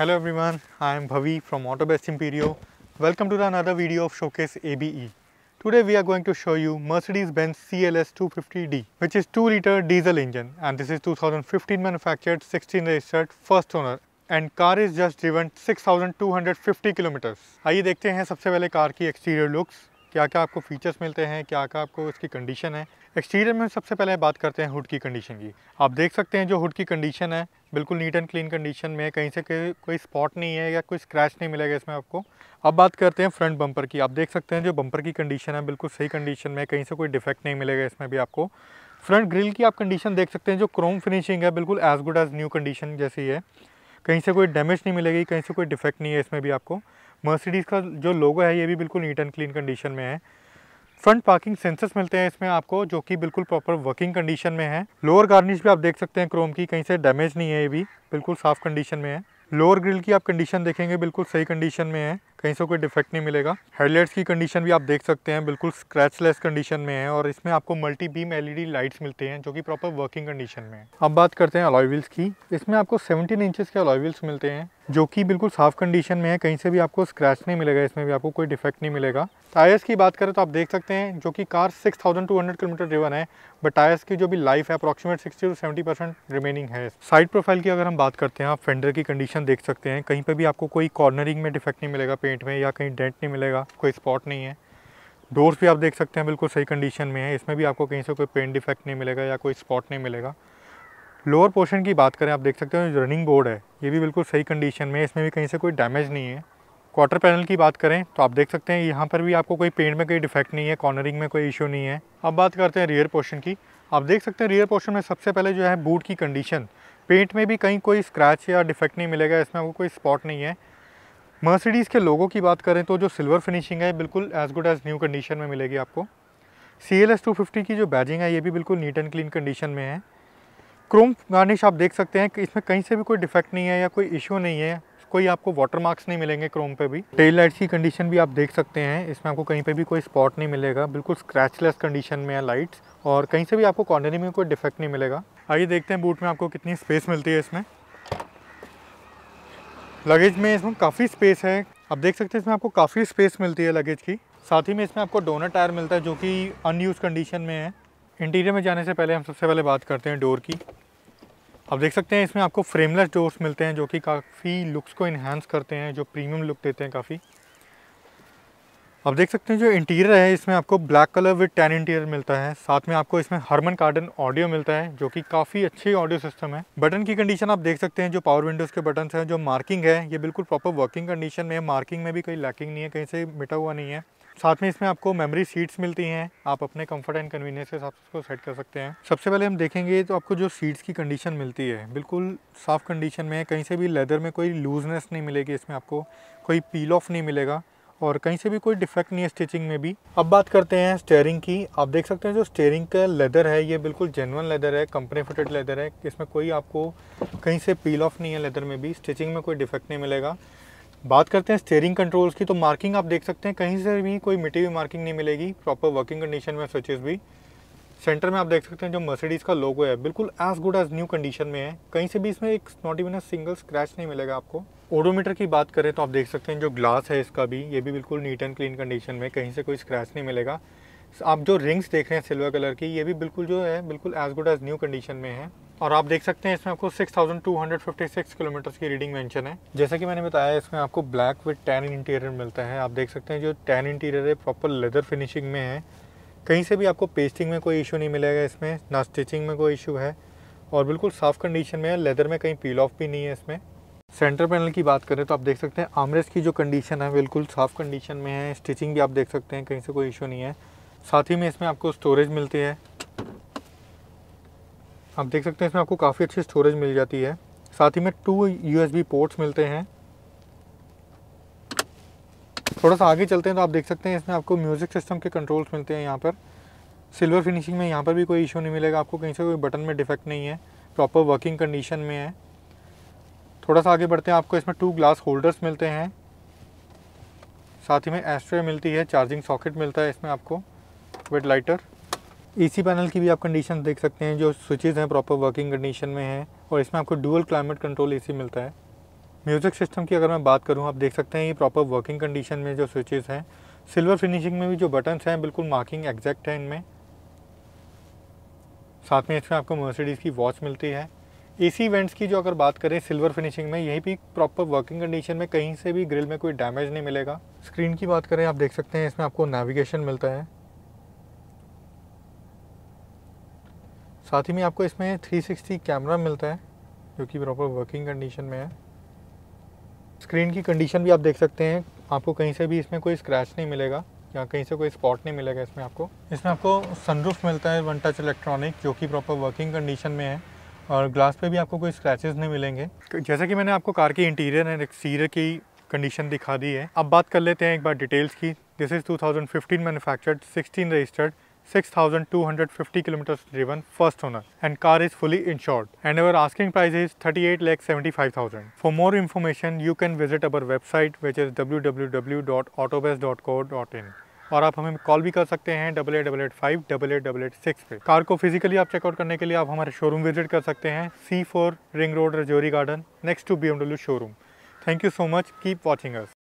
Hello everyone, I am Bhavi from AutoBest Imperio. Welcome to another video of Showcase ABE. Today we are going to show you Mercedes-Benz CLS 250D, which is 2 liter diesel engine and this is 2015 manufactured, 16 registered, first owner and car is just driven 6250 kilometers. आइए देखते हैं सबसे पहले car की exterior looks क्या क्या आपको features मिलते हैं क्या क्या आपको इसकी कंडीशन है? एक्सटीरियर में सबसे पहले बात करते हैं हुड की कंडीशन की। आप देख सकते हैं जो हुड की कंडीशन है, बिल्कुल नीट एंड क्लीन कंडीशन में कहीं से कोई स्पॉट नहीं है या कोई स्क्रैच नहीं मिलेगा इसमें आपको। अब बात करते हैं फ्रंट बम्पर की। आप देख सकते हैं जो बम्पर की कंडीशन है, बिल्कुल सही कंडीशन में कहीं से कोई डिफेक्ट नहीं मिलेगा इसमें भी आपको। फ्रंट ग्रिल की आप कंडीशन देख सकते हैं जो क्रोम फिनिशिंग है, बिल्कुल as good as new condition जैसी है। कहीं से कोई डैमेज नहीं मिलेगी, कहीं से कोई डिफेक्ट नहीं है इसमें भी आपको। मर्सिडीज़ का जो लोगो है, ये भी बिल्कुल नीट एंड क्लीन कंडीशन में है। फ्रंट पार्किंग सेंसर्स मिलते हैं इसमें आपको, जो कि बिल्कुल प्रॉपर वर्किंग कंडीशन में है। लोअर गार्निश भी आप देख सकते हैं क्रोम की, कहीं से डैमेज नहीं है ये भी, बिल्कुल साफ़ कंडीशन में है। लोअर ग्रिल की आप कंडीशन देखेंगे, बिल्कुल सही कंडीशन में है, कहीं से कोई डिफेक्ट नहीं मिलेगा। हेडलाइट्स की कंडीशन भी आप देख सकते हैं, बिल्कुल स्क्रैचलेस कंडीशन में है, और इसमें आपको मल्टी बीम एलईडी लाइट्स मिलते हैं, जो कि प्रॉपर वर्किंग कंडीशन में है। अब बात करते हैं अलॉय व्हील्स की। इसमें आपको 17 इंचेस के अलॉय व्हील्स मिलते हैं। जो कि बिल्कुल साफ़ कंडीशन में है, कहीं से भी आपको स्क्रैच नहीं मिलेगा, इसमें भी आपको कोई डिफेक्ट नहीं मिलेगा। टायर्स की बात करें तो आप देख सकते हैं, जो कि कार 6200 किलोमीटर ड्रिवन है बट टायर्स की जो भी लाइफ है अप्रॉक्सीमेट 60 टू 70 परसेंट रिमेनिंग है। साइड प्रोफ़ाइल की अगर हम बात करते हैं, आप फेंडर की कंडीशन देख सकते हैं, कहीं पर भी आपको कोई कॉर्नरिंग में डिफेक्ट नहीं मिलेगा पेंट में, या कहीं डेंट नहीं मिलेगा, कोई स्पॉट नहीं है। डोर्स भी आप देख सकते हैं, बिल्कुल सही कंडीशन में है, इसमें भी आपको कहीं से कोई पेंट डिफेक्ट नहीं मिलेगा, या कोई स्पॉट नहीं मिलेगा। लोअर पोर्शन की बात करें, आप देख सकते हैं जो रनिंग बोर्ड है। ये भी बिल्कुल सही कंडीशन में इसमें भी कहीं से कोई डैमेज नहीं है। क्वार्टर पैनल की बात करें तो आप देख सकते हैं, यहाँ पर भी आपको कोई पेंट में कोई डिफेक्ट नहीं है कॉर्नरिंग में कोई इशू नहीं है। अब बात करते हैं रियर पोर्शन की। आप देख सकते हैं रियर पोर्शन में सबसे पहले जो है बूट की कंडीशन पेंट में भी कहीं कोई स्क्रैच या डिफेक्ट नहीं मिलेगा, इसमें आपको कोई स्पॉट नहीं है। मर्सिडीज़ के लोगों की बात करें तो जो सिल्वर फिनिशिंग है बिल्कुल as good as new condition में मिलेगी आपको। C L S two fifty की जो बैजिंग है, ये भी बिल्कुल नीट एंड क्लीन कंडीशन में है। क्रोम गार्निश आप देख सकते हैं कि इसमें कहीं से भी कोई डिफेक्ट नहीं है या कोई इशू नहीं है। कोई आपको वाटर मार्क्स नहीं मिलेंगे क्रोम पे भी। टेल लाइट्स की कंडीशन भी आप देख सकते हैं। इसमें आपको कहीं पे भी कोई स्पॉट नहीं मिलेगा। बिल्कुल स्क्रैचलेस कंडीशन में है लाइट्स और कहीं से भी आपको कॉर्नरी में कोई डिफेक्ट नहीं मिलेगा। आइए देखते हैं बूट में आपको कितनी स्पेस मिलती है इसमें। लगेज में इसमें काफ़ी स्पेस है। आप देख सकते हैं इसमें आपको काफ़ी स्पेस मिलती है लगेज की। साथ ही में इसमें आपको डोनर टायर मिलता है जो कि अनयूज कंडीशन में है। इंटीरियर में जाने से पहले हम सबसे पहले बात करते हैं डोर की। आप देख सकते हैं इसमें आपको फ्रेमलेस डोर्स मिलते हैं जो कि काफ़ी लुक्स को इन्हांस करते हैं, जो प्रीमियम लुक देते हैं काफ़ी। आप देख सकते हैं जो इंटीरियर है, इसमें आपको black colour with tan interior मिलता है। साथ में आपको इसमें हरमन कार्डन ऑडियो मिलता है, जो कि काफ़ी अच्छी ऑडियो सिस्टम है। बटन की कंडीशन आप देख सकते हैं, जो पावर विंडोज़ के बटन हैं, जो मार्किंग है, ये बिल्कुल प्रॉपर वर्किंग कंडीशन में है। मार्किंग में भी कोई लैकिंग नहीं है, कहीं से मिटा हुआ नहीं है। साथ में इसमें आपको मेमोरी सीट्स मिलती हैं। आप अपने कंफर्ट एंड कन्वीनियंस के हिसाब से उसको सेट कर सकते हैं। सबसे पहले हम देखेंगे तो आपको जो सीट्स की कंडीशन मिलती है, बिल्कुल साफ़ कंडीशन में है कहीं से भी लेदर में कोई लूजनेस नहीं मिलेगी, इसमें आपको कोई पील ऑफ़ नहीं मिलेगा और कहीं से भी कोई डिफेक्ट नहीं है स्टिचिंग में भी। अब बात करते हैं स्टेयरिंग की। आप देख सकते हैं जो स्टेयरिंग का लेदर है, ये बिल्कुल जेनवन लेदर है कंपनी फिटेड लेदर है। इसमें कोई आपको कहीं से पील ऑफ़ नहीं है लेदर में भी स्टिचिंग में कोई डिफेक्ट नहीं मिलेगा। बात करते हैं स्टेयरिंग कंट्रोल्स की तो मार्किंग आप देख सकते हैं, कहीं से भी कोई मिट्टी हुई मार्किंग नहीं मिलेगी प्रॉपर वर्किंग कंडीशन में स्विचेस भी। सेंटर में आप देख सकते हैं जो मर्सिडीज़ का लोगो है, बिल्कुल as good as new condition में है। कहीं से भी इसमें एक नॉट इवन सिंगल स्क्रैच नहीं मिलेगा आपको। ओडोमीटर की बात करें तो आप देख सकते हैं जो ग्लास है इसका भी, ये भी बिल्कुल नीट एंड क्लीन कंडीशन में, कहीं से कोई स्क्रैच नहीं मिलेगा। आप जो रिंग्स देख रहे हैं सिल्वर कलर की, ये भी बिल्कुल जो है, बिल्कुल as good as new condition में है। और आप देख सकते हैं इसमें आपको 6256 किलोमीटर की रीडिंग मेंशन है। जैसा कि मैंने बताया, इसमें आपको ब्लैक विद टैन इंटीरियर मिलता है। आप देख सकते हैं जो टैन इंटीरियर है प्रॉपर लेदर फिनिशिंग में है। कहीं से भी आपको पेस्टिंग में कोई इशू नहीं मिलेगा इसमें, ना स्टिचिंग में कोई इशू है। और बिल्कुल साफ़ कंडीशन में है लेदर में कहीं पील ऑफ़ भी नहीं है इसमें। सेंटर पैनल की बात करें तो आप देख सकते हैं आमरेस की जो कंडीशन है, बिल्कुल साफ़ कंडीशन में है। स्टिचिंग भी आप देख सकते हैं, कहीं से कोई इशू नहीं है। साथ ही में इसमें आपको स्टोरेज मिलती है। आप देख सकते हैं इसमें आपको काफ़ी अच्छी स्टोरेज मिल जाती है। साथ ही में टू यूएसबी पोर्ट्स मिलते हैं। थोड़ा सा आगे चलते हैं तो आप देख सकते हैं इसमें आपको म्यूज़िक सिस्टम के कंट्रोल्स मिलते हैं यहाँ पर। सिल्वर फिनिशिंग में यहाँ पर भी कोई इशू नहीं मिलेगा, आपको कहीं से कोई बटन में डिफेक्ट नहीं है। प्रॉपर वर्किंग कंडीशन में है। थोड़ा सा आगे बढ़ते हैं, आपको इसमें टू ग्लास होल्डर्स मिलते हैं। साथ ही में एस्ट्रे मिलती है चार्जिंग सॉकेट मिलता है इसमें आपको विद लाइटर एसी पैनल की भी आप कंडीशन देख सकते हैं, जो स्विचेज़ हैं प्रॉपर वर्किंग कंडीशन में है, और इसमें आपको डुअल क्लाइमेट कंट्रोल एसी मिलता है। म्यूज़िक सिस्टम की अगर मैं बात करूँ, आप देख सकते हैं ये प्रॉपर वर्किंग कंडीशन में जो स्विचेस हैं सिल्वर फिनिशिंग में भी जो बटन्स हैं, बिल्कुल मार्किंग एग्जैक्ट है इनमें। साथ में इसमें आपको मर्सिडीज़ की वॉच मिलती है। एसी वेंट्स की जो अगर बात करें सिल्वर फिनिशिंग में, यही भी प्रॉपर वर्किंग कंडीशन में कहीं से भी ग्रिल में कोई डैमेज नहीं मिलेगा। स्क्रीन की बात करें, आप देख सकते हैं इसमें आपको नेविगेशन मिलता है। साथ ही में आपको इसमें 360 कैमरा मिलता है, जो कि प्रॉपर वर्किंग कंडीशन में है। स्क्रीन की कंडीशन भी आप देख सकते हैं। आपको कहीं से भी इसमें कोई स्क्रैच नहीं मिलेगा, या कहीं से कोई स्पॉट नहीं मिलेगा इसमें आपको। इसमें आपको सनरूफ मिलता है वन टच इलेक्ट्रॉनिक जो कि प्रॉपर वर्किंग कंडीशन में है। और ग्लास पे भी आपको कोई स्क्रैचेस नहीं मिलेंगे। जैसा कि मैंने आपको कार की इंटीरियर एंड एक्सटीरियर की कंडीशन दिखा दी है। अब बात कर लेते हैं एक बार डिटेल्स की। This is 2015 manufactured 16 registered 6,250 kilometers driven, first owner, and car is fully insured. And our asking price is 38 lakh 75,000. For more information, you can visit our website, which is www.autobest.co.in. और आप हमें call भी कर सकते हैं double eight double eight five double eight double eight six पे car को physically आप चेकआउट करने के लिए आप हमारे शोरूम विज़िट कर सकते हैं C four ring road Rajouri Garden next to B M W showroom thank you so much keep watching us